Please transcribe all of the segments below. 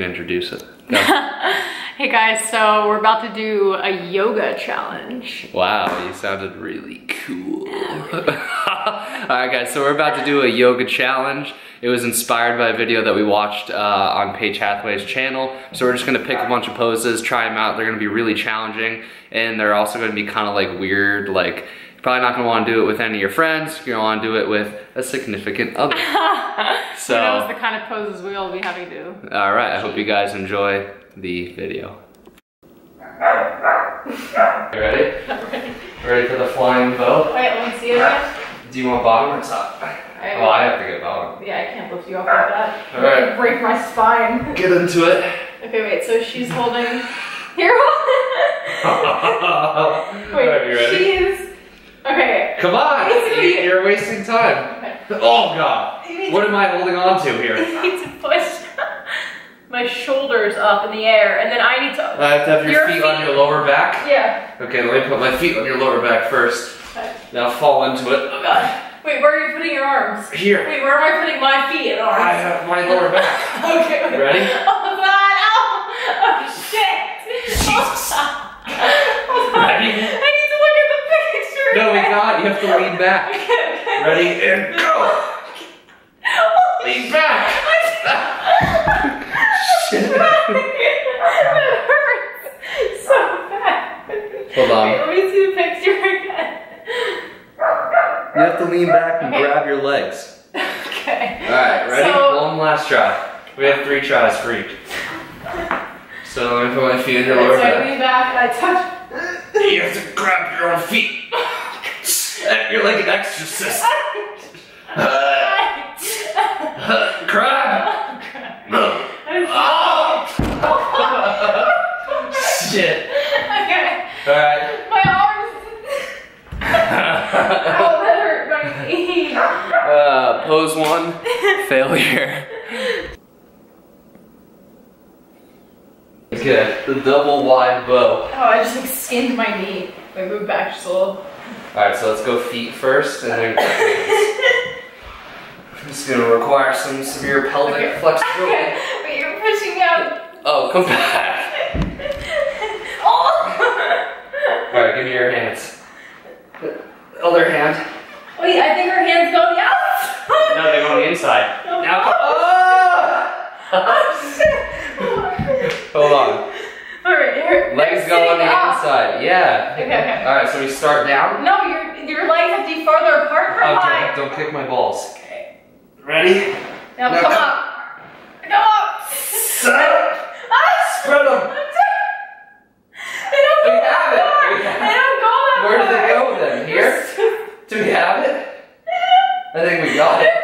can introduce it. Hey guys, so we're about to do a yoga challenge. wow, you sounded really cool. Alright guys, so we're about to do a yoga challenge. It was inspired by a video that we watched uh, on Paige Hathaway's channel. So we're just gonna pick a bunch of poses, try them out. They're gonna be really challenging. And they're also gonna be kind of like weird, like probably not gonna wanna do it with any of your friends. You're gonna wanna do it with a significant other. So that was the kind of poses we will be having to do. All right, I hope you guys enjoy the video. You ready? Ready for the flying bow? Wait, let me see it again. Do you want bottom or top? I- Oh, I have to get bottom. Yeah, I can't lift you up like that. All right. Break my spine. Get into it. Okay, wait, so she's holding. Here. wait, Are you ready? Okay. Come on, Basically- you- you're wasting time. Oh God, what am I holding on to here? I need to push my shoulders up in the air, and then I need to. I have to have your, Your feet, on your lower back. Yeah. Okay, let me put my feet on your lower back first. Okay. Now fall into it. Oh god. Wait, where are you putting your arms? Here. Wait, where am I putting my feet and I arms? have my lower back. Okay. wait. Ready? Oh god! Ow! Oh shit! Jesus. Oh, on. Ready? I need to look at the picture. No, we again. not. You have to lean back. Ready and go. Oh, lean back. Shit. It hurts so bad. Hold on. Wait, let me see the picture again. You have to lean back and Okay. grab your legs. Okay. All right, ready? So- One last try. We have three tries for each. So let me put my feet in your So I lean back and I touch. You have to grab your own feet. You're like an exorcist. Uh, uh, grab. Oh. Shit. Okay. All right. My arms. Oh, that hurt my knee. Uh, pose one, failure. Okay, the double wide bow. Oh, I just like skinned my knee. Wait, move back just a little. Alright, so let's go feet first and then hands. This is gonna require some severe pelvic Okay. flexibility. Wait, you're pushing me out. Oh, come back. Oh! Alright, give me your hands. Other hand. Wait, I think her hands go on the outside. No, they go on the inside. No. Now come. Oh! Oh, shit. Hold on. Alright, here. Legs go on the inside. Yeah. Okay, okay. Alright, so we start down. No, your your legs have to be farther apart from Okay, mine. don't kick my balls. Okay. Ready? Now Now come come- up. Come up. Set. Ah! Spread them. They don't go We that have it. far. We have They don't go that Where far. did they go then? Here? Do we have it? I think we got it.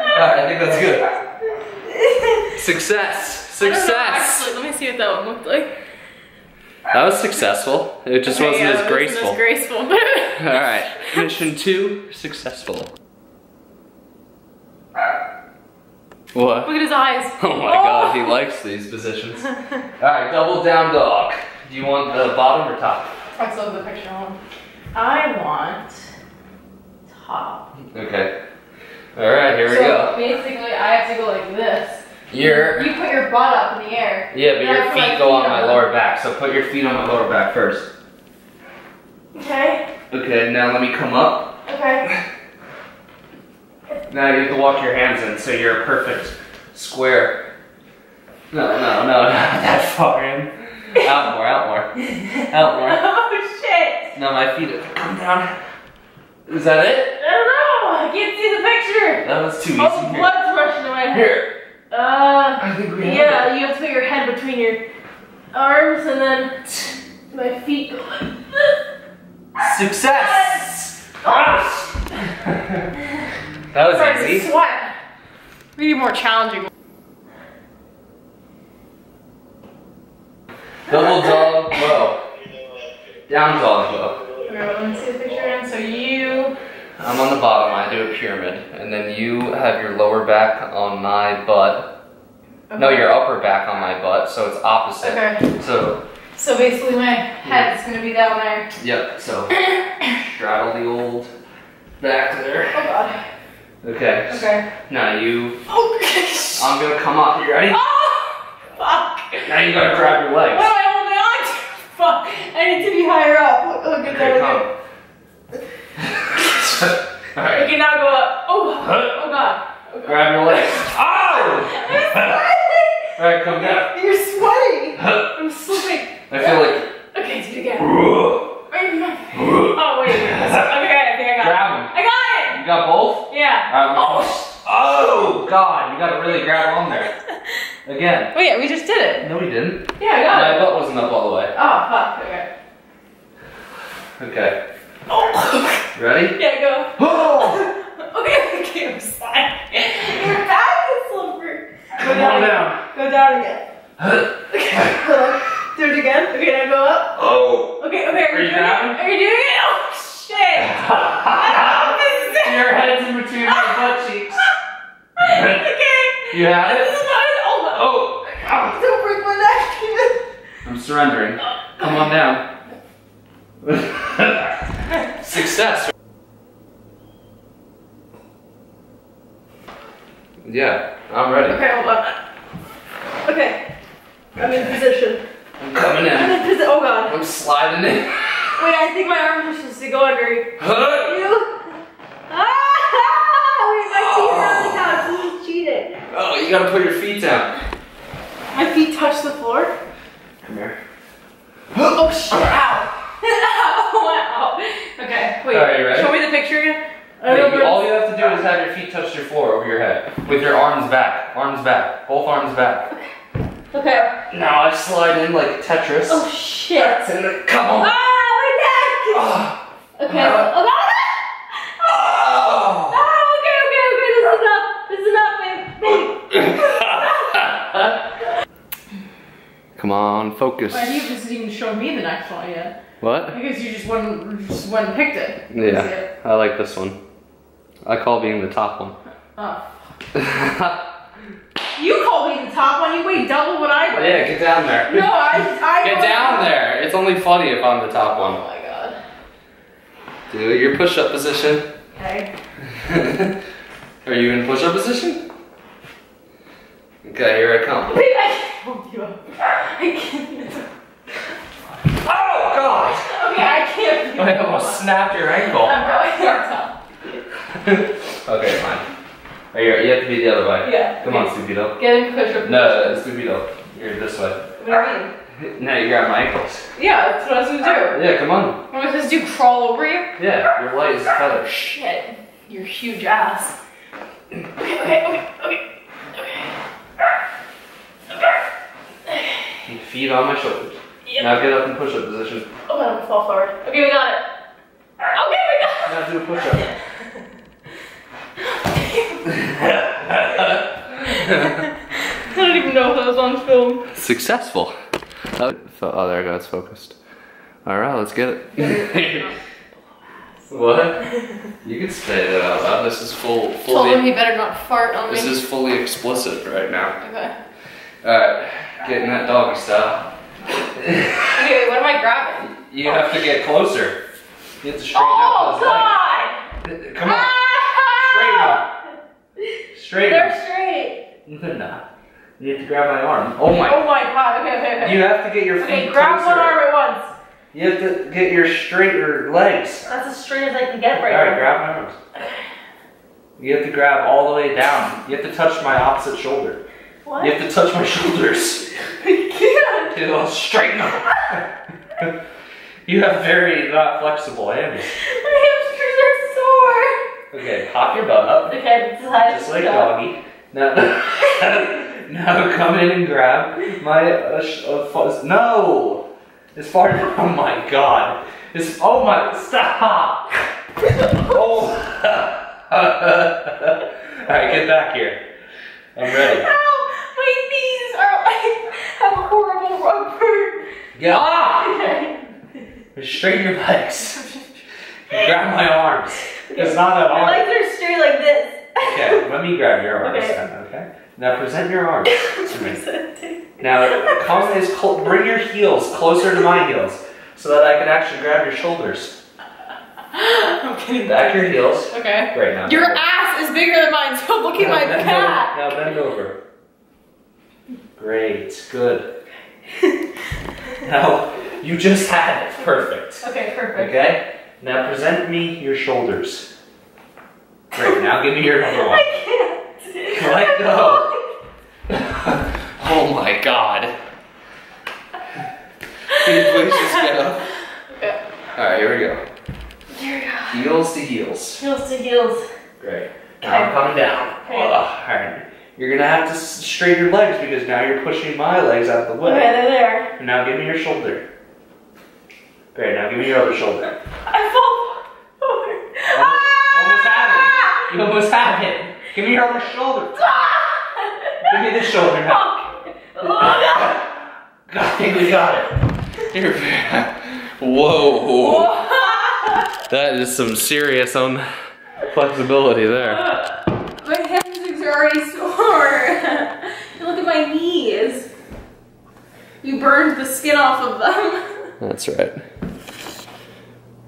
Alright, I think that's good. Success! I don't know, Success! Actually, let me see what that one looked like. That was successful. It just Okay, wasn't yeah, as graceful. Wasn't as graceful, Alright, mission two, successful. What? look at his eyes. Oh my god, he oh! likes these positions. Alright, double down dog. Do you want the bottom or top? I still have the picture on. I want top. Okay. Alright, here we so go. basically, I have to go like this. Your You put your butt up in the air. yeah, but your feet my go on my lower back. So put your feet on my lower back first. Okay. Okay, now let me come up. Okay. Now you have to walk your hands in so you're a perfect square. No, no, no, not that far in. Out more, out more. Out more. oh shit! Now my feet have come down. Is that it? I don't know. I can't see the picture. That was too oh, easy. Oh, blood's rushing to my head. Here. Uh, I think we have yeah, you have to put your head between your arms and then my feet go like this. Success! Oh, That was starting easy. sweat. We need more challenging. Double dog low. Down dog low. Okay, let me see the picture again. So you, I'm on the bottom, I do a pyramid. And then you have your lower back on my butt. No, your upper back on my butt, so it's opposite. Okay. So, So basically, my head's gonna be down there. yep, so straddle the old back there. Oh god. Okay. Okay. Now you, Okay. I'm gonna come up. You ready? Oh, fuck. Now you gotta grab your What legs. am I holding on to? Fuck. I need to be higher up. Look, look at Okay, that. come. Alright. Okay, now go Huh? oh god. Oh, god. Grab your legs. Oh! Alright, come down. You're sweating. Huh? I'm slipping. I feel like. Okay, do it again. Oh, wait. Okay, I think I got Grab it. them. I got it. You got both? Yeah. Alright, Oh. oh, God, you gotta really grab on there. Again. Oh, yeah, we just did it. No, we didn't. Yeah, I got it. My it. butt wasn't up all the way. Oh, fuck. Okay. Okay. Oh. Ready? yeah, go. Oh! Okay, okay, I'm sorry. Your back is slippery. Go Come on down. Go down again. Okay, hold on. Do it again. Okay, now go up. Oh! Okay, okay, are, Are you you doing grabbing? it? Are you doing it? Oh, shit. This Your head's in between my butt cheeks. okay. You have This it? is not oh, Oh! Ow. Don't break my neck. I'm surrendering. Come on down. Success. Yeah, I'm ready. Okay, hold on. Okay. I'm in position. I'm coming I'm in. in position. Oh god. I'm sliding in. Wait, I think my arm are supposed to go under you. Huh? Ah! Wait, my feet are on the couch. This is cheating. Oh, you gotta put your feet down. My feet touch the floor. Come here. Oh shit! Ow! Ow! Ow! Okay, wait. You ready? Show me the picture again. I Wait, don't you- know all you have to do is have your feet touch your floor over your head. With your arms back. Arms back. Both arms back. Okay. Now I slide in like Tetris. Oh shit! And then come on. Ah, my neck! Ah. Okay. Oh god! Oh. Ah, okay, okay, okay. This is enough. This is enough, babe. babe. Come on, focus. Why you just even show me the next one yet? What? Because you just went, just went and picked it. Yeah, it. I like this one. I call being the top one. Oh. You call me the top one. You weigh double what I weigh. yeah, get down there. No, I. I Get down there. It's only funny if I'm the top Oh one. my god. Do your push-up position. Okay. Are you in push-up position? Okay, here I come. Wait, I can't hold you up. I can't. Oh God! Okay, I can't. I almost snapped your ankle. I'm going on top. okay, fine. Are you, you have to be the other way. Yeah. Come on, Stupido. Get in push up. No, Stupido. You're this way. What do you mean? Now you grab my ankles. Yeah, that's what I was gonna do. Yeah, come on. What am I supposed to do? Crawl over you? Yeah, your light is feather. Shit. Your huge ass. Okay, okay, okay, okay. Your feet on my shoulders. Yep. Now get up in push-up position. Oh, I'm gonna fall forward. Okay, we got it. Okay, we got it. Now do a push-up. I don't even know if that was on film. Successful. Oh, oh, there it goes, It's focused. All right, let's get it. what? You can say that out loud. This is full, Told him he better not fart on me. This is fully explicit right now. Okay. All right, getting that doggy style. Okay, what am I grabbing? You have to get closer. You have to straighten Oh, out God! those legs. Come on, straighten Ah! them. Straighten They're them. Straight. No, you have to grab my arm. Oh my. Oh my god, okay, okay, okay. You have to get your feet okay, grab closer. one arm at once. You have to get your straighter legs. That's as straight as I can get All right right, now. grab my arms. You have to grab all the way down. You have to touch my opposite shoulder. What? You have to touch my shoulders. I can't. It'll straighten them. you have very not flexible hands. My hamstrings are sore. Okay, pop your butt up, Okay, this is how just like doggy. Now, now come in and grab my uh, sh- uh. No, as far oh my god, it's oh my stop. oh. All right, get back here. I'm ready. Ow! My knees are like have a horrible rubber. Get off! Straighten your legs. Grab my arms. It's not that My hard. legs are straight like this. Okay, let me grab your arms Okay. then, okay? Now present your arms to me. Now come as clo- bring your heels closer to my heels so that I can actually grab your shoulders. I'm kidding. Back your heels. Okay. Right now. Your ass is bigger than mine, so look at my Now bend cat. over- Now bend over. Great, good. now, you just had it. Perfect. Okay, perfect. Okay? Now present me your shoulders. Great, now give me your other one. I can't. Let go. oh my god. Can you please just get up? Yeah. Alright, here we go. Here we go. Heels to heels. Heels to heels. Great. Now I'm coming down. Okay. Alright. You're gonna have to straighten your legs because now you're pushing my legs out of the way. Okay, they're there. Now give me your shoulder. Great, now give me your other shoulder. I fall forward. You almost have it. You almost have it. Give me your other shoulder. Give me this shoulder now. Ah! I think we got it. Here. Whoa. That is some serious um flexibility there. My hamstrings are already sore. Look at my knees. You burned the skin off of them. That's right.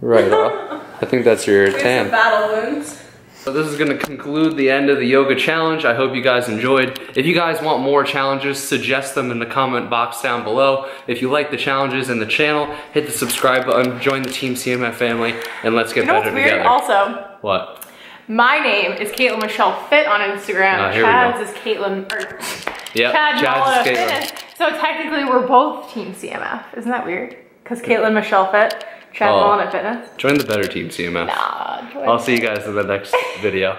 Right off. I think that's your We tan. battle wounds. So this is going to conclude the end of the yoga challenge. I hope you guys enjoyed. If you guys want more challenges, suggest them in the comment box down below. If you like the challenges and the channel, hit the subscribe button, join the Team CMF family, and let's get You know better together. Also, what? my name is Caitlin Michelle Fit on Instagram. Ah, we Chad's is Caitlin. Or Yep, Chad Chad's is Caitlin. Fitness. So technically, we're both Team CMF. Isn't that weird? Because Caitlin Michelle Fit, Chad Oh. Molyneux Fitness. Join the better Team CMF. Nah, I'll see you guys in the next video.